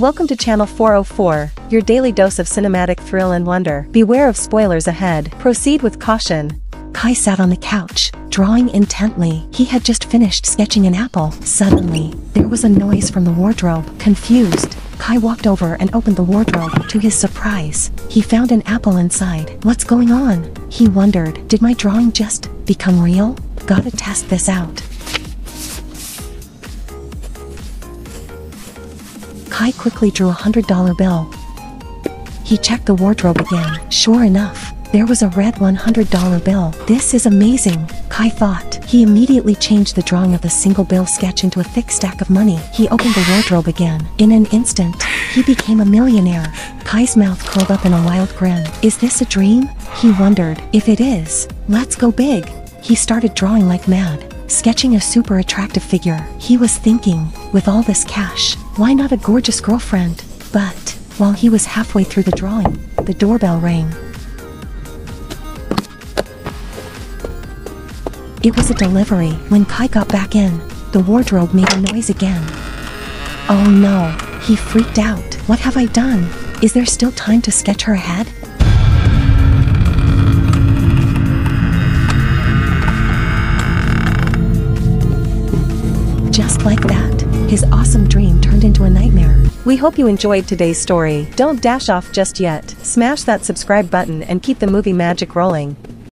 Welcome to Channel 404, your daily dose of cinematic thrill and wonder. Beware of spoilers ahead. Proceed with caution. Kai sat on the couch, drawing intently. He had just finished sketching an apple. Suddenly, there was a noise from the wardrobe. Confused, Kai walked over and opened the wardrobe. To his surprise, he found an apple inside. What's going on? He wondered. Did my drawing just become real? Gotta test this out. Kai quickly drew a hundred dollar bill. He checked the wardrobe again. Sure enough, there was a red $100 bill. This is amazing, Kai thought. He immediately changed the drawing of the single bill sketch into a thick stack of money. He opened the wardrobe again. In an instant, he became a millionaire. Kai's mouth curled up in a wild grin. Is this a dream? He wondered. If it is, let's go big. He started drawing like mad, sketching a super attractive figure. He was thinking, with all this cash, why not a gorgeous girlfriend? But, while he was halfway through the drawing, the doorbell rang. It was a delivery. When Kai got back in, the wardrobe made a noise again. Oh no, he freaked out. What have I done? Is there still time to sketch her ahead? Just like that, his awesome dream turned into a nightmare. We hope you enjoyed today's story. Don't dash off just yet. Smash that subscribe button and keep the movie magic rolling.